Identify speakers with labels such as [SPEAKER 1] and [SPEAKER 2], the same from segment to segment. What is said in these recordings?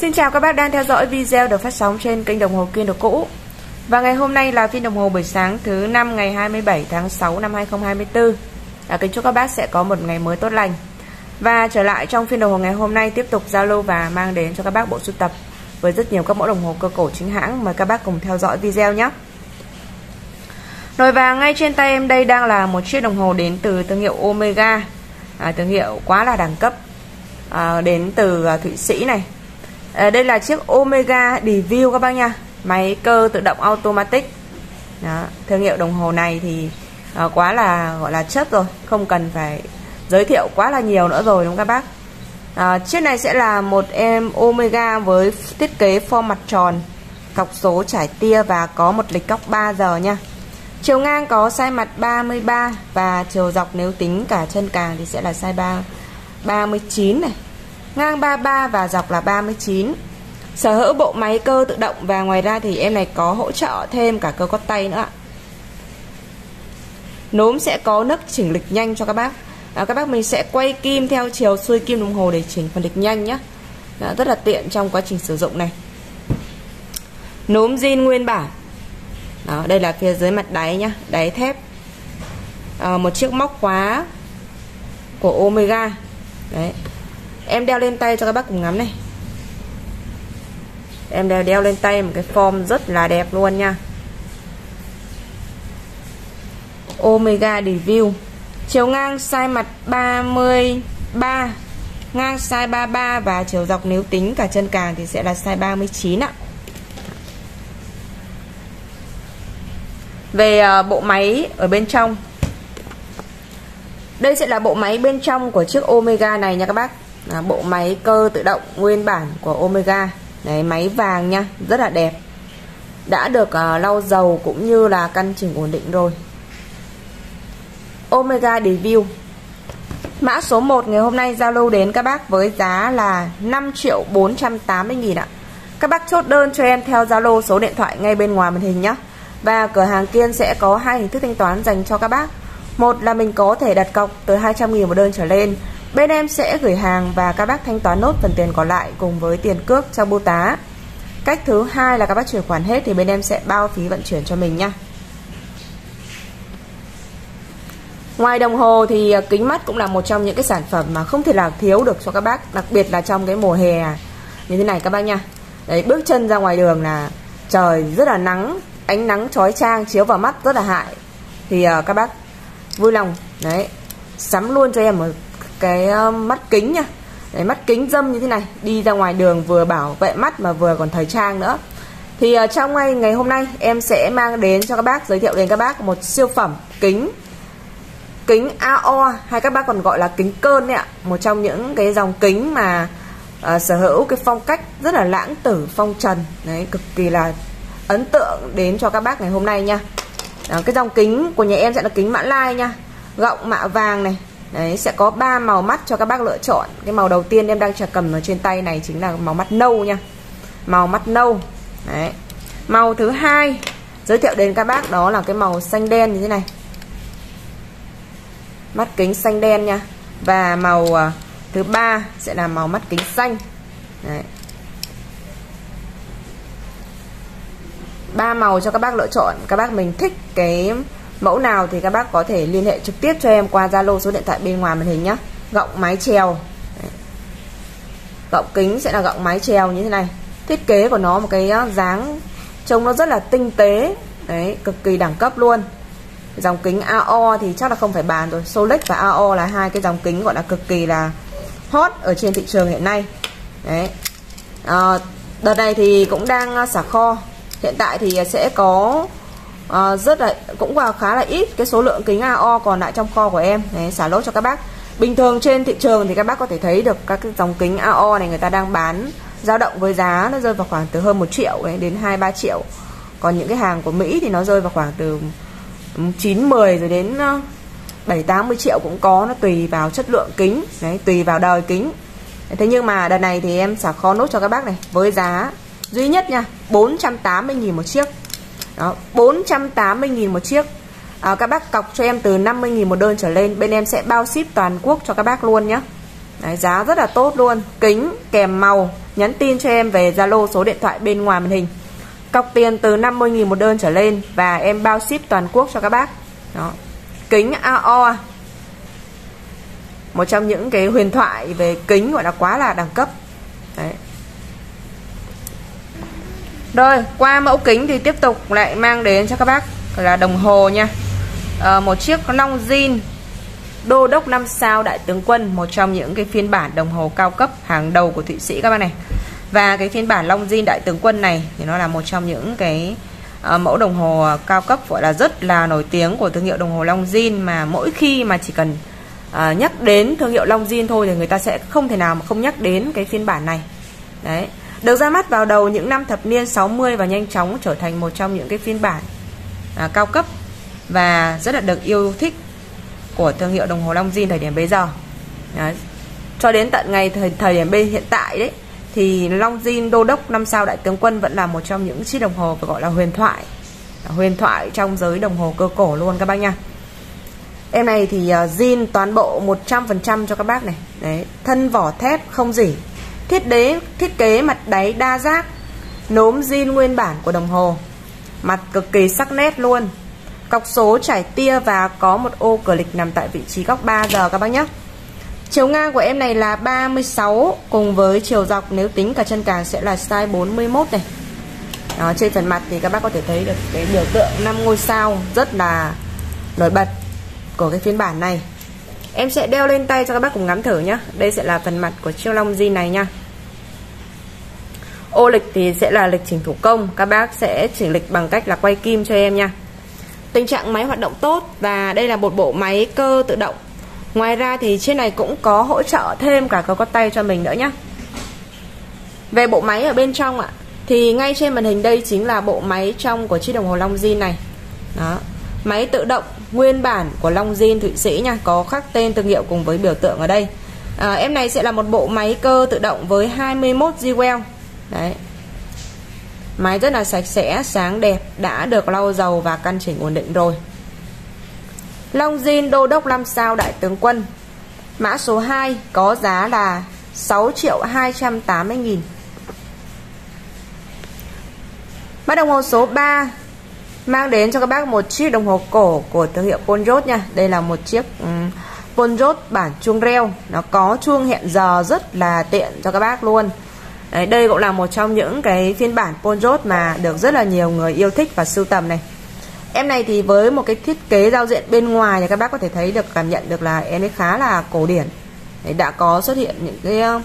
[SPEAKER 1] Xin chào các bác đang theo dõi video được phát sóng trên kênh đồng hồ Kiên Đồ Cũ. Và ngày hôm nay là phiên đồng hồ buổi sáng thứ năm ngày 27 tháng 6 năm 2024 à, Kính chúc các bác sẽ có một ngày mới tốt lành. Và trở lại trong phiên đồng hồ ngày hôm nay tiếp tục giao lưu và mang đến cho các bác bộ sưu tập Với rất nhiều các mẫu đồng hồ cơ cổ chính hãng. Mời các bác cùng theo dõi video nhé. Rồi và ngay trên tay em đây đang là một chiếc đồng hồ đến từ thương hiệu Omega. À, Thương hiệu quá là đẳng cấp. À, Đến từ à, Thụy Sĩ này à, đây là chiếc Omega Review các bác nha. Máy cơ tự động automatic. Đó, thương hiệu đồng hồ này thì à, quá là gọi là chất rồi. Không cần phải giới thiệu quá là nhiều nữa rồi đúng không các bác? À, chiếc này sẽ là một em Omega với thiết kế form mặt tròn cọc số trải tia và có một lịch cóc 3 giờ nha. Chiều ngang có size mặt 33 và chiều dọc nếu tính cả chân càng thì sẽ là size 3 39 này ngang 33 và dọc là 39 sở hữu bộ máy cơ tự động và ngoài ra thì em này có hỗ trợ thêm cả cơ có tay nữa ạ. Nốm sẽ có nấc chỉnh lịch nhanh cho các bác. À, các bác mình sẽ quay kim theo chiều xuôi kim đồng hồ để chỉnh phần lịch nhanh nhé. Đó, rất là tiện trong quá trình sử dụng này. Nốm zin nguyên bản. Đó, đây là phía dưới mặt đáy nhá đáy thép. À, một chiếc móc khóa của Omega. Đấy em đeo lên tay cho các bác cùng ngắm này. Em đeo đeo lên tay một cái form rất là đẹp luôn nha. Omega Review chiều ngang size mặt 33 ngang size 33 và chiều dọc nếu tính cả chân càng thì sẽ là size 39 ạ. Về ờ, bộ máy ở bên trong. Đây sẽ là bộ máy bên trong của chiếc Omega này nha các bác à, bộ máy cơ tự động nguyên bản của Omega. Đấy máy vàng nha rất là đẹp. Đã được à, lau dầu cũng như là căn chỉnh ổn định rồi. Omega Review Mã số 1 ngày hôm nay giao lưu đến các bác với giá là 5 triệu 480 nghìn ạ. Các bác chốt đơn cho em theo Zalo số điện thoại ngay bên ngoài màn hình nhé Và cửa hàng Kiên sẽ có hai hình thức thanh toán dành cho các bác. Một là mình có thể đặt cọc từ 200 nghìn một đơn trở lên Bên em sẽ gửi hàng và các bác thanh toán nốt phần tiền còn lại cùng với tiền cước cho bưu tá. Cách thứ hai là các bác chuyển khoản hết thì bên em sẽ bao phí vận chuyển cho mình nha. Ngoài đồng hồ thì à, kính mắt cũng là một trong những cái sản phẩm mà không thể nào thiếu được cho các bác, đặc biệt là trong cái mùa hè như thế này các bác nha. Đấy, bước chân ra ngoài đường là trời rất là nắng, ánh nắng chói chang chiếu vào mắt rất là hại. Thì uh, các bác vui lòng đấy sắm luôn cho em một cái ờ, mắt kính nha. Đấy, mắt kính dâm như thế này đi ra ngoài đường vừa bảo vệ mắt mà vừa còn thời trang nữa. Thì uh, trong ngày ngày hôm nay em sẽ mang đến cho các bác giới thiệu đến các bác một siêu phẩm kính kính AO hay các bác còn gọi là kính cơn đấy ạ. Một trong những cái dòng kính mà uh, sở hữu cái phong cách rất là lãng tử phong trần. Đấy cực kỳ là ấn tượng đến cho các bác ngày hôm nay nha. Đó, cái dòng kính của nhà em sẽ là kính mã lai nha. Gọng mạ vàng này Đấy, sẽ có 3 màu mắt cho các bác lựa chọn. Cái màu đầu tiên em đang chờ cầm ở trên tay này chính là màu mắt nâu nha. Màu mắt nâu. Đấy. Màu thứ hai Giới thiệu đến các bác đó là cái màu xanh đen như thế này. Mắt kính xanh đen nha. Và màu à, thứ ba sẽ là màu mắt kính xanh. Đấy. ba màu cho các bác lựa chọn. Các bác mình thích cái Mẫu nào thì các bác có thể liên hệ trực tiếp cho em qua Zalo số điện thoại bên ngoài màn hình nhé. Gọng mái treo. Gọng kính sẽ là gọng mái treo như thế này. Thiết kế của nó một cái dáng trông nó rất là tinh tế. Đấy, cực kỳ đẳng cấp luôn. Dòng kính AO thì chắc là không phải bàn rồi. Solex và AO là hai cái dòng kính gọi là cực kỳ là hot ở trên thị trường hiện nay. Đấy. À, đợt này thì cũng đang xả kho. Hiện tại thì sẽ có à, rất là cũng vào khá là ít cái số lượng kính AO còn lại trong kho của em. Đấy, xả lốt cho các bác. Bình thường trên thị trường thì các bác có thể thấy được các cái dòng kính AO này người ta đang bán dao động với giá nó rơi vào khoảng từ hơn 1 triệu ấy, đến 2 3 triệu. Còn những cái hàng của Mỹ thì nó rơi vào khoảng từ 9 10 rồi đến 7 80 triệu cũng có. Nó tùy vào chất lượng kính đấy tùy vào đời kính. Thế nhưng mà đợt này thì em xả kho nốt cho các bác này với giá duy nhất nha 480.000 một chiếc đó 480.000 một chiếc. À, các bác cọc cho em từ 50.000 một đơn trở lên bên em sẽ bao ship toàn quốc cho các bác luôn nhé Đấy, giá rất là tốt luôn. Kính kèm màu nhắn tin cho em về Zalo số điện thoại bên ngoài màn hình. Cọc tiền từ 50.000 một đơn trở lên và em bao ship toàn quốc cho các bác. Đó. Kính AO một trong những cái huyền thoại về kính gọi là quá là đẳng cấp. Đấy rồi qua mẫu kính thì tiếp tục lại mang đến cho các bác là đồng hồ nha. À, một chiếc long jean đô đốc 5 sao đại tướng quân một trong những cái phiên bản đồng hồ cao cấp hàng đầu của thụy sĩ các bác này. Và cái phiên bản long jean đại tướng quân này thì nó là một trong những cái à, mẫu đồng hồ cao cấp gọi là rất là nổi tiếng của thương hiệu đồng hồ long jean mà mỗi khi mà chỉ cần à, nhắc đến thương hiệu Long jean thôi thì người ta sẽ không thể nào mà không nhắc đến cái phiên bản này. Đấy được ra mắt vào đầu những năm thập niên 60 và nhanh chóng trở thành một trong những cái phiên bản à, cao cấp và rất là được yêu thích của thương hiệu đồng hồ Long Jin thời điểm bây giờ. Đấy. cho đến tận ngày thời, thời điểm bây hiện tại đấy thì Long Jin Đô Đốc năm sao Đại tướng Quân vẫn là một trong những chiếc đồng hồ phải gọi là huyền thoại huyền thoại trong giới đồng hồ cơ cổ luôn các bác nha. Em này thì uh, zin toàn bộ 100% cho các bác này. Đấy, thân vỏ thép không dỉ. Thiết đế, thiết kế mặt đáy đa giác Nốm zin nguyên bản của đồng hồ. Mặt cực kỳ sắc nét luôn. Cọc số trải tia và có một ô cửa lịch nằm tại vị trí góc 3 giờ các bác nhé. Chiều ngang của em này là 36 Cùng với chiều dọc nếu tính cả chân càng sẽ là size 41 này. Đó, Trên phần mặt thì các bác có thể thấy được cái biểu tượng 5 ngôi sao Rất là nổi bật của cái phiên bản này. Em sẽ đeo lên tay cho các bác cùng ngắm thử nhé Đây sẽ là phần mặt của chiếc long jean này nha Ô lịch thì sẽ là lịch chỉnh thủ công. Các bác sẽ chỉnh lịch bằng cách là quay kim cho em nha. Tình trạng máy hoạt động tốt Và đây là một bộ máy cơ tự động. Ngoài ra thì trên này cũng có hỗ trợ thêm cả cầu có tay cho mình nữa nhé Về bộ máy ở bên trong ạ, Thì ngay trên màn hình đây chính là bộ máy trong của chiếc đồng hồ Long Jin này. Đó. Máy tự động nguyên bản của Long Jin Thụy Sĩ nha Có khắc tên thương hiệu cùng với biểu tượng ở đây. À, Em này sẽ là một bộ máy cơ tự động với 21 jewel. Đấy. Máy rất là sạch sẽ, sáng đẹp Đã được lau dầu và căn chỉnh ổn định rồi. Long Jin Đô Đốc 5 sao Đại tướng Quân. Mã số 2 có giá là 6 triệu 280 nghìn. Mã đồng hồ số 3 mang đến cho các bác một chiếc đồng hồ cổ của thương hiệu Ponjot nha. Đây là một chiếc ừ, um, Ponjot bản chuông reo. Nó có chuông hẹn giờ rất là tiện cho các bác luôn. Đấy, đây cũng là một trong những cái phiên bản Ponjot mà được rất là nhiều người yêu thích và sưu tầm này. Em này thì với một cái thiết kế giao diện bên ngoài thì các bác có thể thấy được cảm nhận được là em ấy khá là cổ điển. Đấy, đã có xuất hiện những cái ờ,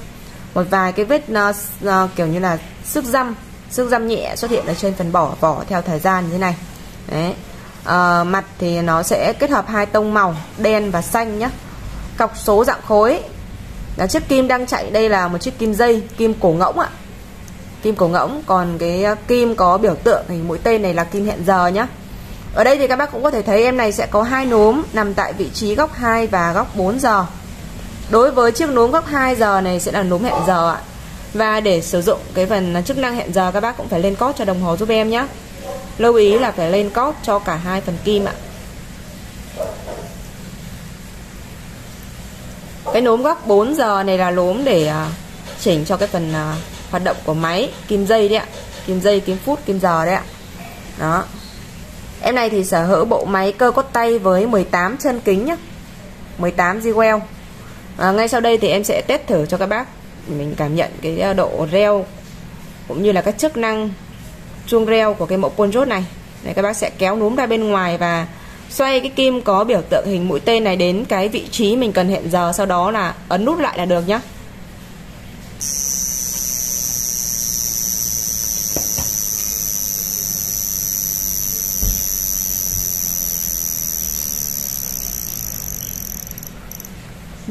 [SPEAKER 1] một vài cái vết uh, uh, kiểu như là sức răm sức răm nhẹ xuất hiện ở trên phần bỏ vỏ theo thời gian như thế này. Đấy. À, mặt thì nó sẽ kết hợp hai tông màu đen và xanh nhé cọc số dạng khối. Là chiếc kim đang chạy đây là một chiếc kim dây kim cổ ngỗng ạ. Kim cổ ngỗng còn cái ờ, kim có biểu tượng thì mũi tên này là kim hẹn giờ nhé ở đây thì các bác cũng có thể thấy em này sẽ có hai núm nằm tại vị trí góc 2 và góc 4 giờ. Đối với chiếc núm góc 2 giờ này sẽ là núm hẹn giờ ạ. Và để sử dụng cái phần chức năng hẹn giờ các bác cũng phải lên cót cho đồng hồ giúp em nhé lưu ý là phải lên cót cho cả hai phần kim ạ. Cái nốm góc 4 giờ này là nốm để à, chỉnh cho cái phần à, hoạt động của máy kim dây đấy ạ. Kim dây kim phút kim giờ đấy ạ. Đó. Em này thì sở hữu bộ máy cơ cốt tay với 18 chân kính nhá. 18 G-Well à, ngay sau đây thì em sẽ test thử cho các bác mình cảm nhận cái à, độ reo cũng như là các chức năng chuông reo của cái mẫu Ponjot này Đấy, các bác sẽ kéo núm ra bên ngoài và xoay cái kim có biểu tượng hình mũi tên này đến cái vị trí mình cần hẹn giờ sau đó là ấn nút lại là được nhé.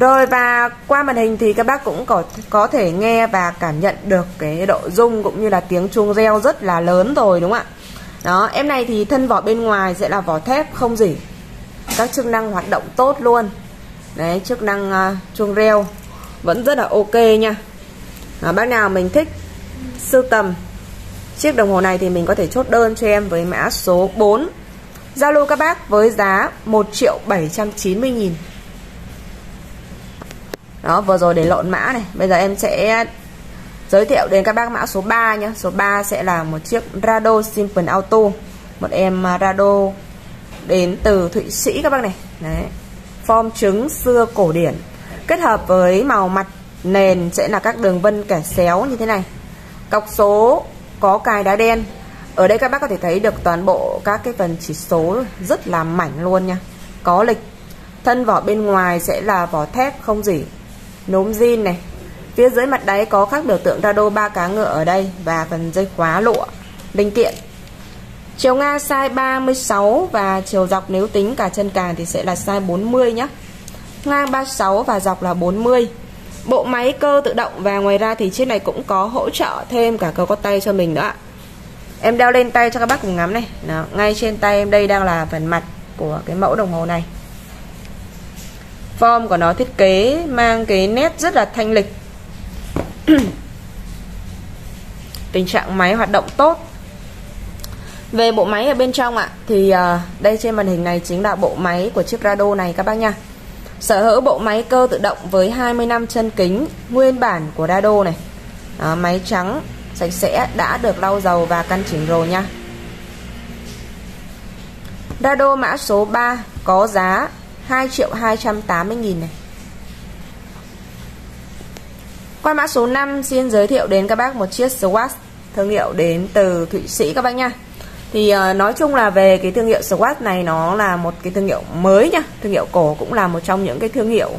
[SPEAKER 1] Rồi và qua màn hình thì các bác cũng có có thể nghe và cảm nhận được cái độ rung cũng như là tiếng chuông reo rất là lớn rồi đúng không ạ? Đó, em này thì thân vỏ bên ngoài sẽ là vỏ thép không gì. Các chức năng hoạt động tốt luôn. Đấy, chức năng uh, chuông reo vẫn rất là ok nha. Đó, bác nào mình thích sưu tầm chiếc đồng hồ này thì mình có thể chốt đơn cho em với mã số 4. Zalo các bác với giá 1 triệu 790 nghìn đó, vừa rồi để lộn mã này. Bây giờ em sẽ giới thiệu đến các bác mã số 3 nhé số 3 sẽ là một chiếc Rado Simple Auto. Một em à, Rado đến từ Thụy Sĩ các bác này. Đấy. Form trứng xưa cổ điển. Kết hợp với màu mặt nền sẽ là các đường vân kẻ xéo như thế này. Cọc số có cài đá đen. Ở đây các bác có thể thấy được toàn bộ các cái phần chỉ số rất là mảnh luôn nha. Có lịch. Thân vỏ bên ngoài sẽ là vỏ thép không dỉ núm zin này. Phía dưới mặt đáy có các biểu tượng rado ba cá ngựa ở đây và phần dây khóa lụa linh kiện. Chiều ngang size 36 và chiều dọc nếu tính cả chân càng thì sẽ là size 40 nhé ngang 36 và dọc là 40 bộ máy cơ tự động và ngoài ra thì trên này cũng có hỗ trợ thêm cả cơ có tay cho mình nữa ạ. Em đeo lên tay cho các bác cùng ngắm này. Đó, ngay trên tay em đây đang là phần mặt của cái mẫu đồng hồ này form của nó thiết kế mang cái nét rất là thanh lịch. Tình trạng máy hoạt động tốt. Về bộ máy ở bên trong ạ thì à, đây trên màn hình này chính là bộ máy của chiếc Rado này các bác nha. Sở hữu bộ máy cơ tự động với 20 năm chân kính nguyên bản của Rado này. À, máy trắng sạch sẽ đã được lau dầu và căn chỉnh rồi nha. Rado mã số 3 có giá 2 triệu 280 nghìn này. Qua mã số 5 xin giới thiệu đến các bác một chiếc Swatch thương hiệu đến từ Thụy Sĩ các bác nha thì uh, nói chung là về cái thương hiệu Swatch này nó là một cái thương hiệu mới nha thương hiệu cổ cũng là một trong những cái thương hiệu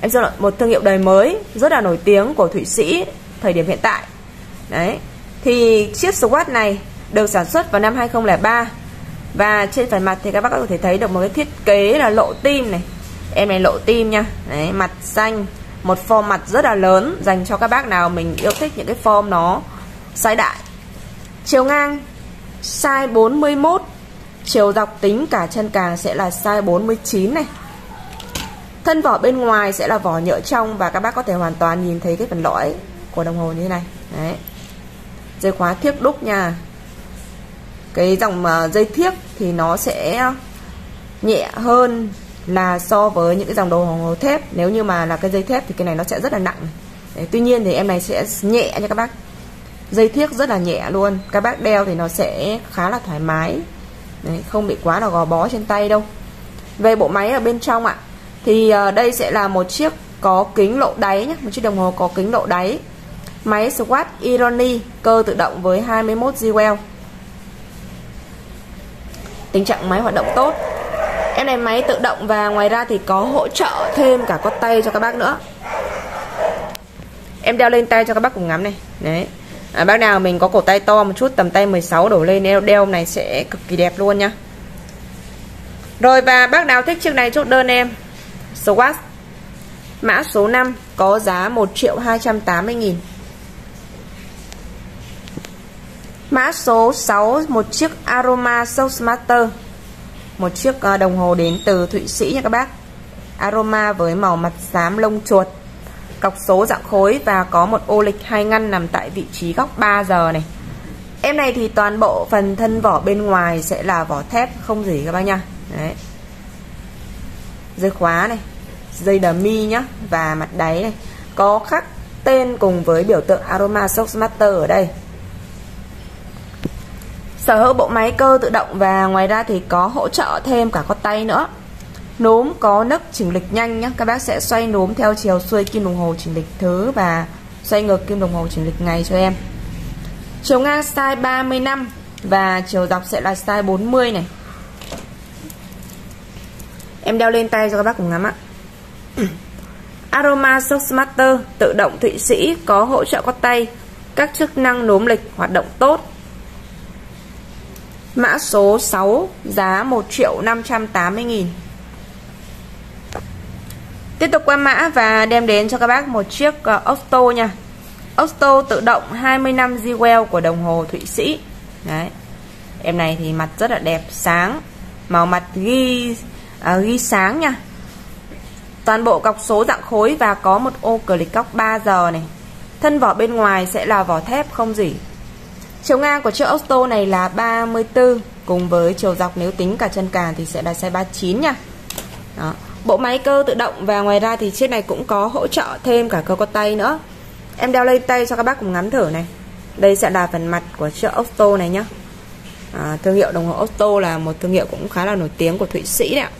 [SPEAKER 1] em xin lỗi một thương hiệu đời mới rất là nổi tiếng của Thụy Sĩ thời điểm hiện tại. Đấy. Thì chiếc Swatch này được sản xuất vào năm 2003 và trên phần mặt thì các bác có thể thấy được một cái thiết kế là lộ tim này. Em này lộ tim nha. Đấy, mặt xanh. Một form mặt rất là lớn, dành cho các bác nào mình yêu thích những cái form nó size đại. Chiều ngang, size 41 chiều dọc tính cả chân càng sẽ là size 49 này. Thân vỏ bên ngoài sẽ là vỏ nhựa trong và các bác có thể hoàn toàn nhìn thấy cái phần lõi của đồng hồ như thế này. Đấy. Dây khóa thiếc đúc nha cái dòng ờ, dây thiếc thì nó sẽ nhẹ hơn là so với những cái dòng đồng hồ thép. Nếu như mà là cái dây thép thì cái này nó sẽ rất là nặng. Đấy, tuy nhiên thì em này sẽ nhẹ nha các bác. Dây thiếc rất là nhẹ luôn. Các bác đeo thì nó sẽ khá là thoải mái. Đấy, không bị quá là gò bó trên tay đâu. Về bộ máy ở bên trong ạ thì ờ, đây sẽ là một chiếc có kính lộ đáy nhé một chiếc đồng hồ có kính lộ đáy. Máy Swatch Irony cơ tự động với 21 Jewel tình trạng máy hoạt động tốt. Em này máy tự động và ngoài ra thì có hỗ trợ thêm cả con tay cho các bác nữa. Em đeo lên tay cho các bác cùng ngắm này. Đấy. À, bác nào mình có cổ tay to một chút tầm tay 16 đổ lên đeo, đeo này sẽ cực kỳ đẹp luôn nhá. Rồi và bác nào thích chiếc này chốt đơn em. Swatch. Mã số 5 có giá 1 triệu 280 nghìn. Mã số 6 một chiếc Aroma Soulmaster, một chiếc ờ, đồng hồ đến từ Thụy Sĩ nha các bác. Aroma với màu mặt xám lông chuột. Cọc số dạng khối và có một ô lịch hai ngăn nằm tại vị trí góc 3 giờ này. Em này thì toàn bộ phần thân vỏ bên ngoài sẽ là vỏ thép không gì các bác nha. Đấy. Dây khóa này dây đờ mi nhá và mặt đáy này. Có khắc tên cùng với biểu tượng Aroma Soulmaster Master ở đây sở hữu bộ máy cơ tự động và ngoài ra thì có hỗ trợ thêm cả con tay nữa. Núm có nấc chỉnh lịch nhanh nhé các bác sẽ xoay núm theo chiều xuôi kim đồng hồ chỉnh lịch thứ và xoay ngược kim đồng hồ chỉnh lịch ngày cho em. Chiều ngang size 35 và chiều dọc sẽ là size 40 này. Em đeo lên tay cho các bác cùng ngắm ạ. Aroma Soft Master tự động Thụy Sĩ có hỗ trợ có tay. Các chức năng núm lịch hoạt động tốt. Mã số 6 giá 1 triệu 580 nghìn. Tiếp tục qua mã và đem đến cho các bác một chiếc ờ, Octo nha. Octo tự động 20 năm Jewel của đồng hồ Thụy Sĩ. Đấy. Em này thì mặt rất là đẹp sáng. Màu mặt ghi à, ghi sáng nha. Toàn bộ cọc số dạng khối và có một ô click cóc 3 giờ này. Thân vỏ bên ngoài sẽ là vỏ thép không dỉ. Chiều ngang của chiếc Osto này là 34 cùng với chiều dọc nếu tính cả chân càng thì sẽ là size 39 nha. Đó. bộ máy cơ tự động và ngoài ra thì chiếc này cũng có hỗ trợ thêm cả cơ có tay nữa. Em đeo lên tay cho các bác cùng ngắm thử này. Đây sẽ là phần mặt của chiếc Osto này nhá. À, thương hiệu đồng hồ Osto là một thương hiệu cũng khá là nổi tiếng của Thụy Sĩ đấy ạ.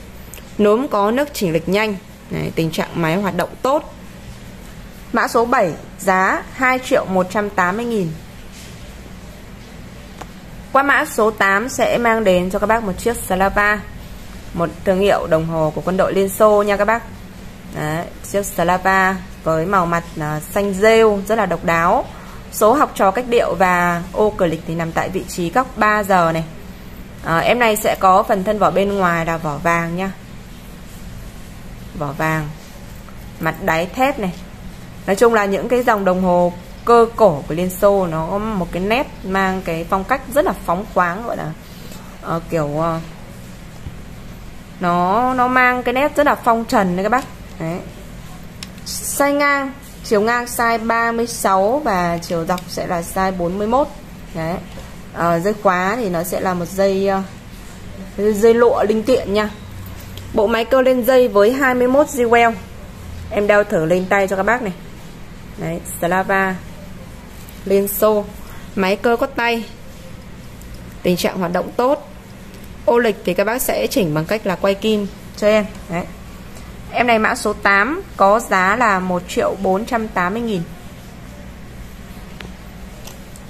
[SPEAKER 1] Nốm có nước chỉnh lịch nhanh. Này, tình trạng máy hoạt động tốt. Mã số 7 giá 2 triệu 180 nghìn qua mã số 8 sẽ mang đến cho các bác một chiếc Slava một thương hiệu đồng hồ của quân đội Liên Xô nha các bác. Đấy, chiếc Slava với màu mặt à, xanh rêu rất là độc đáo. Số học trò cách điệu và ô click thì nằm tại vị trí góc 3 giờ này. À, em này sẽ có phần thân vỏ bên ngoài là vỏ vàng nha. Vỏ vàng mặt đáy thép này. Nói chung là những cái dòng đồng hồ cơ cổ của Liên Xô nó có một cái nét mang cái phong cách rất là phóng khoáng gọi là uh, kiểu uh, nó nó mang cái nét rất là phong trần đấy các bác. Đấy. Size ngang chiều ngang size 36 và chiều dọc sẽ là size 41 đấy. À, dây khóa thì nó sẽ là một dây uh, dây lụa linh kiện nha. Bộ máy cơ lên dây với 21 jewel em đeo thử lên tay cho các bác này. Đấy Slava Liên Xô. Máy cơ có tay. Tình trạng hoạt động tốt. Ô lịch thì các bác sẽ chỉnh bằng cách là quay kim cho em. Đấy. Em này mã số 8 có giá là 1 triệu 480 nghìn.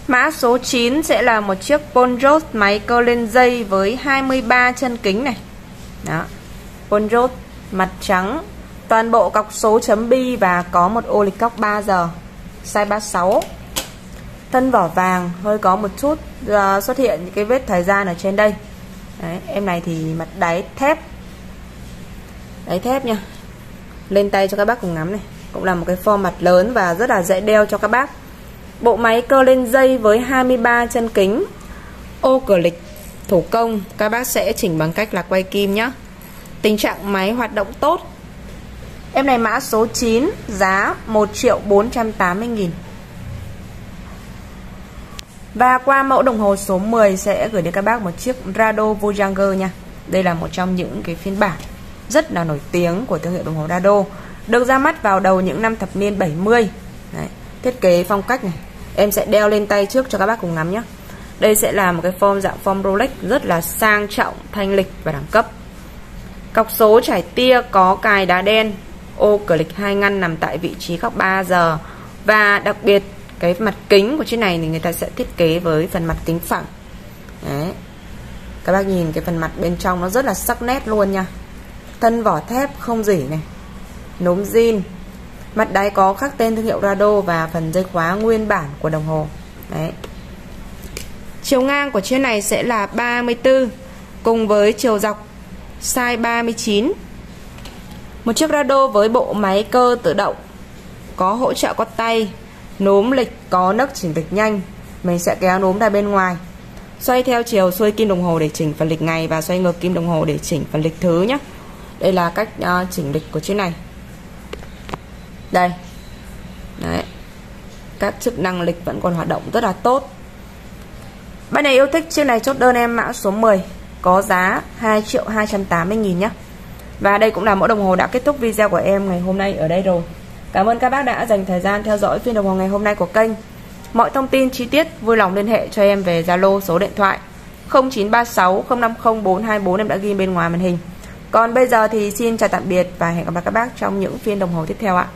[SPEAKER 1] Mã số 9 sẽ là một chiếc Ponjot máy cơ lên dây với 23 chân kính này. Đó. Ponjot mặt trắng, toàn bộ cọc số chấm bi và có một ô lịch cóc 3 giờ, size 36. Thân vỏ vàng hơi có một chút uh, xuất hiện những cái vết thời gian ở trên đây. Đấy, em này thì mặt đáy thép. Đáy thép nha. Lên tay cho các bác cùng ngắm này. Cũng là một cái form mặt lớn và rất là dễ đeo cho các bác. Bộ máy cơ lên dây với 23 chân kính. Ô cửa lịch thủ công các bác sẽ chỉnh bằng cách là quay kim nhé. Tình trạng máy hoạt động tốt. Em này mã số 9 giá 1 triệu 480 nghìn. Và qua mẫu đồng hồ số 10 sẽ gửi đến các bác một chiếc Rado Voyager nha. Đây là một trong những cái phiên bản rất là nổi tiếng của thương hiệu đồng hồ Rado. Được ra mắt vào đầu những năm thập niên 70. Đấy, thiết kế phong cách này. Em sẽ đeo lên tay trước cho các bác cùng ngắm nhé. Đây sẽ là một cái form dạng form Rolex rất là sang trọng, thanh lịch và đẳng cấp. Cọc số trải tia có cài đá đen, ô cửa lịch hai ngăn nằm tại vị trí góc 3 giờ và đặc biệt cái mặt kính của chiếc này thì người ta sẽ thiết kế với phần mặt kính phẳng. Đấy. Các bác nhìn cái phần mặt bên trong nó rất là sắc nét luôn nha. Thân vỏ thép không dỉ này. Nốm zin. Mặt đáy có khắc tên thương hiệu Rado và phần dây khóa nguyên bản của đồng hồ. Đấy. Chiều ngang của chiếc này sẽ là 34 cùng với chiều dọc size 39 một chiếc Rado với bộ máy cơ tự động có hỗ trợ có tay. Núm lịch có nấc chỉnh lịch nhanh. Mình sẽ kéo núm ra bên ngoài. Xoay theo chiều xuôi kim đồng hồ để chỉnh phần lịch ngày Và xoay ngược kim đồng hồ để chỉnh phần lịch thứ nhé. Đây là cách uh, chỉnh lịch của chiếc này. Đây. Đấy. Các chức năng lịch vẫn còn hoạt động rất là tốt. Bạn này yêu thích chiếc này chốt đơn em mã số 10 Có giá 2 triệu 280 nghìn nhé. Và đây cũng là mẫu đồng hồ đã kết thúc video của em ngày hôm nay ở đây rồi. Cảm ơn các bác đã dành thời gian theo dõi phiên đồng hồ ngày hôm nay của kênh. Mọi thông tin chi tiết, vui lòng liên hệ cho em về Zalo, số điện thoại 0936 050 424 em đã ghi bên ngoài màn hình. Còn bây giờ thì xin chào tạm biệt và hẹn gặp lại các bác trong những phiên đồng hồ tiếp theo ạ.